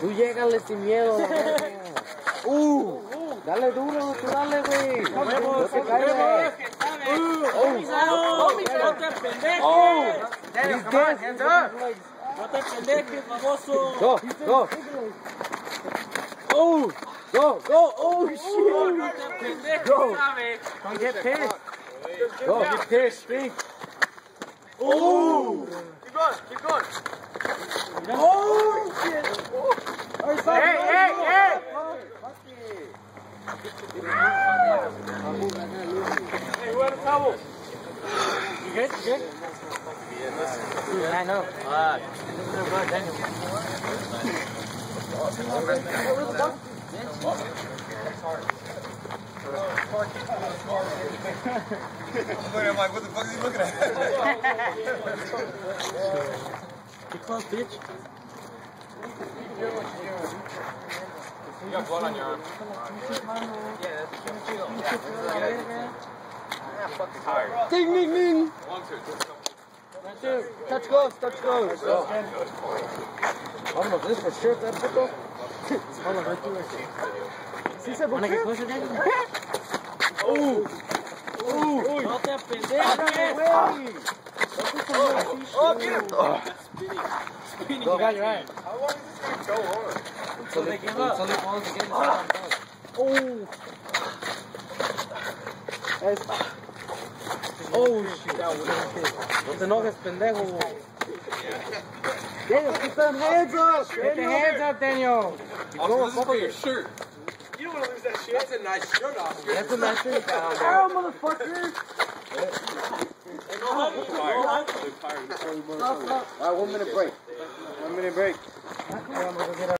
Tú llégale sin miedo. la verga. Uh, dale duro, tú dale, güey. No te caigas. No te pendejes. Oh, he's dead. No te pendejes, baboso. Go, go. Oh, go, go. Oh, shit. No te pendejes, Go. ¿sabes? Get pissed. Go, get pissed, speak. Oh. Keep going, keep going. Hey, who had a towel? You good? You good? I know. I'm like, what the fuck is he looking at? Get close, bitch. You got blood on your arm. Ding, ding, ding. One, two. Two. Touch goes, touch goes. Vámonos, ¿es por sure that puto? Vámonos, right through it. ¿Sí se ¿Wanna get closer, Daddy? Oh! Oh! No te ¡Ah, pendejes. güey! Oh, get him! Go, got your eye. How long is this gonna go on? Until they give up. Until they falls again. Oh! Es... Oh, shit. No te enojes, pendejo. Daniel, keep them hands up! Get the hands up, Daniel! Also, this is for your shirt. You don't want to lose that shit. That's a nice shirt off. That's a nice thing. Ow, motherfucker! Alright, one minute break. One minute break. I'm gonna go get a